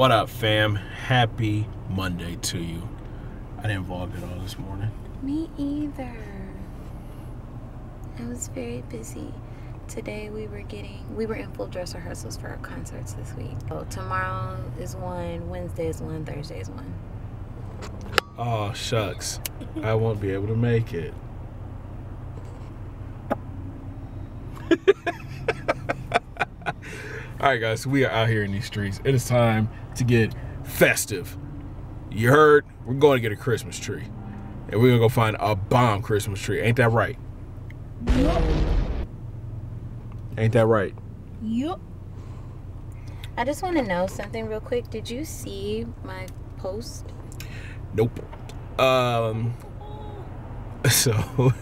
What up, fam? Happy Monday to you. I didn't vlog at all this morning. Me either. I was very busy. Today we were getting, we were in full dress rehearsals for our concerts this week. So tomorrow is one, Wednesday is one, Thursday is one. Oh, shucks. I won't be able to make it. All right, guys, we are out here in these streets. It is time to get festive. You heard? We're going to get a Christmas tree. And we're going to go find a bomb Christmas tree. Ain't that right? Ain't that right? Yup. I just want to know something real quick. Did you see my post? Nope. Um. So.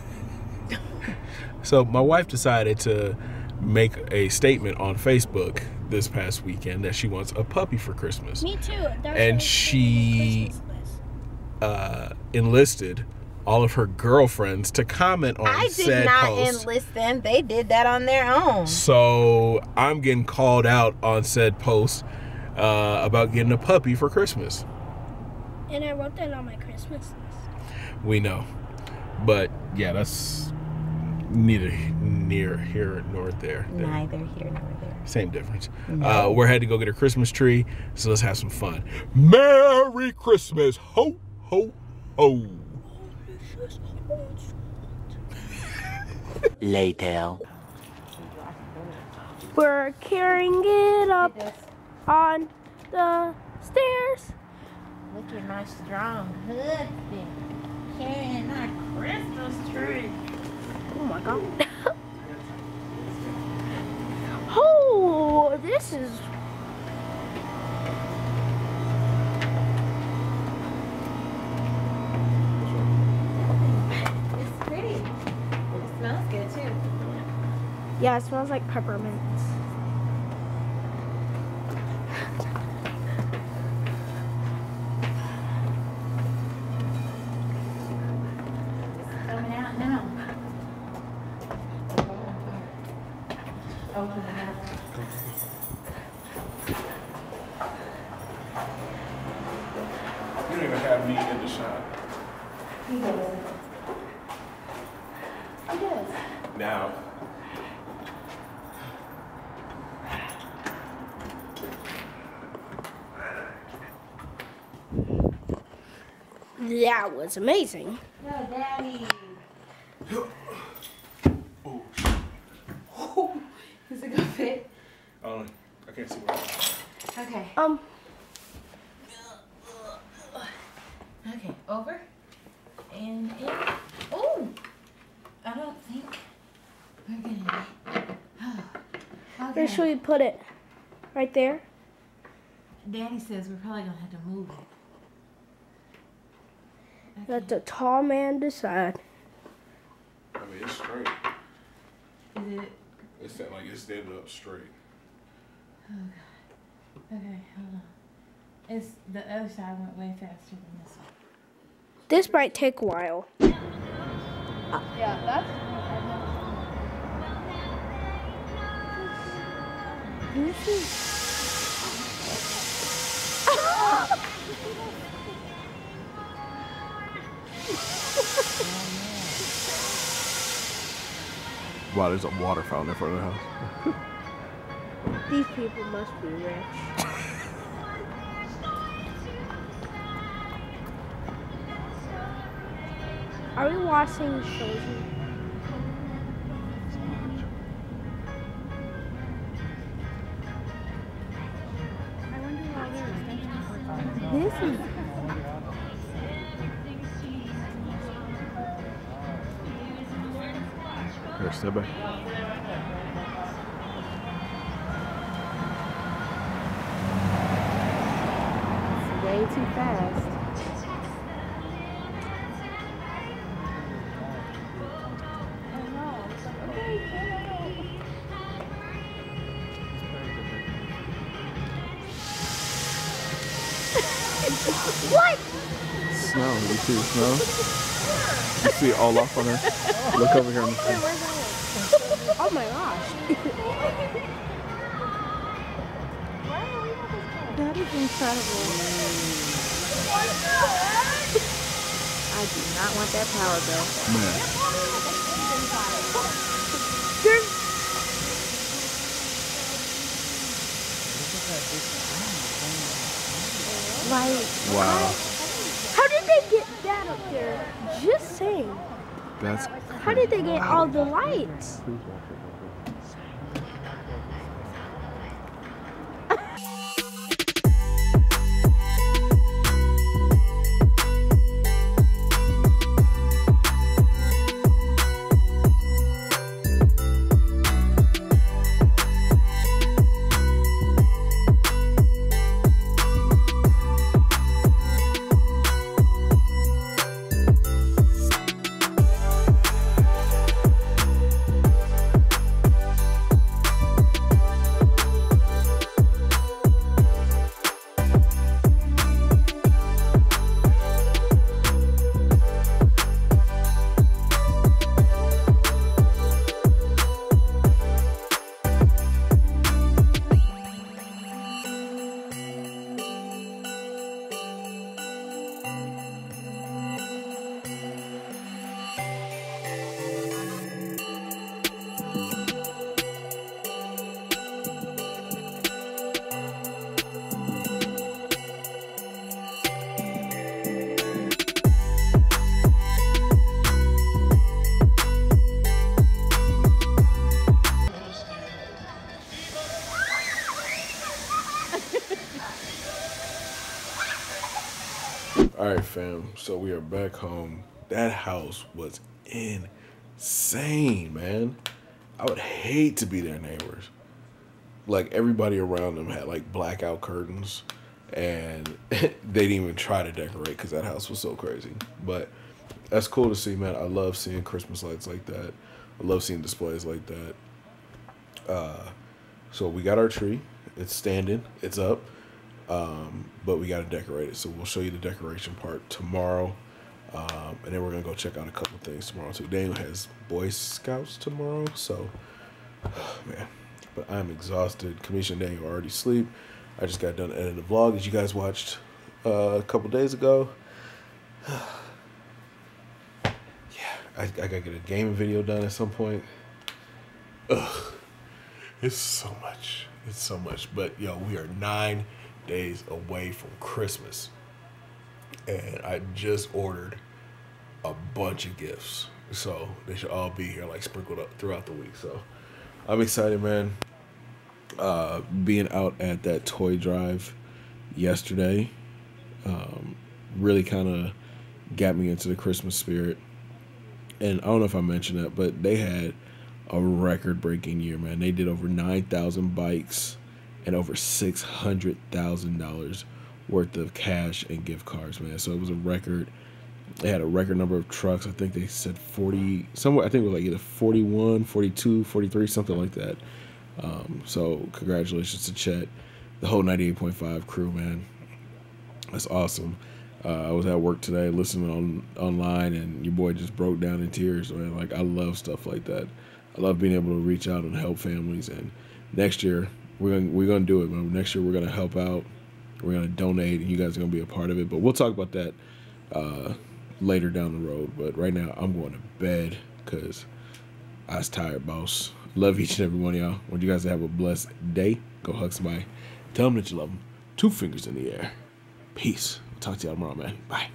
so my wife decided to make a statement on Facebook this past weekend that she wants a puppy for Christmas. Me too. Was And she- Uh, enlisted all of her girlfriends to comment on I did not post. enlist them. They did that on their own. So I'm getting called out on said post uh, about getting a puppy for Christmas. And I wrote that on my Christmas list. We know, but yeah, that's neither near here nor there. There. Neither here nor there. Same difference. No. Uh, we're headed to go get a Christmas tree, so let's have some fun. Merry Christmas! Ho, ho, ho. Later. We're carrying it up on the stairs. Look at my strong husband carrying our Christmas tree. Oh my god. oh, this is. It's pretty. It smells good too. Yeah, it smells like peppermints. Coming out now. Open it up. You don't even have me in the shot. He does. He does. Now, That was amazing. No, Daddy. oh, Is it gonna fit? oh, I can't see where. Okay. Um, Okay. Over. And in. Oh! I don't think we're gonna be. Oh. Okay. where should we put it? Right there? Daddy says we're probably gonna have to move it. Okay. Let the tall man decide. I mean, it's straight. Is it? It's like it's standing up straight. Oh god. Okay, hold on. It's the other side went way faster than this one. This might take a while. Yeah, that's. This is. Wow, there's a water fountain in front of the house. These people must be rich. Are we watching Frozen? This is Here, step. Way too fast. what? Snow. You see the snow? You see Olaf on her? Look over here on the screen. Oh my gosh. That is incredible. I do not want that power bill. Man, There's like wow, how did they get that up there? Just saying. that's How did they get all the lights? All right, fam. So we are back home. That house was insane, man. I would hate to be their neighbors. Like everybody around them had like blackout curtains, and they didn't even try to decorate because that house was so crazy. But that's cool to see, man. I love seeing Christmas lights like that. I love seeing displays like that. Uh, so we got our tree. It's standing. It's up. Um, but we got to decorate it. So we'll show you the decoration part tomorrow. Um, and then we're going to go check out a couple things tomorrow too. Daniel has Boy Scouts tomorrow. So, man, but I'm exhausted. And Daniel already sleep. I just got done editing the vlog that you guys watched uh, a couple days ago. yeah, I, I got to get a gaming video done at some point. Ugh. It's so much. It's so much. But yo, we are nine days away from Christmas. And I just ordered a bunch of gifts. So they should all be here like sprinkled up throughout the week. So I'm excited, man. Uh being out at that toy drive yesterday um really kind of got me into the Christmas spirit. And I don't know if I mentioned that, but they had a record breaking year, man. They did over 9,000 bikes and over $600,000 worth of cash and gift cards, man. So it was a record. They had a record number of trucks. I think they said 40, somewhere, I think it was like either 41, 42, 43, something like that. Um, so congratulations to Chet, the whole 98.5 crew, man. That's awesome. Uh, I was at work today listening on online, and your boy just broke down in tears. Man, like I love stuff like that. I love being able to reach out and help families. And next year we're gonna, we're gonna do it. Next year we're gonna help out. We're gonna donate, and you guys are gonna be a part of it. But we'll talk about that uh, later down the road. But right now I'm going to bed because I was tired, boss. Love each and every one of y'all. Want you guys to have a blessed day. Go hug somebody. Tell them that you love them. Two fingers in the air. Peace. Talk to y'all tomorrow, man. Bye.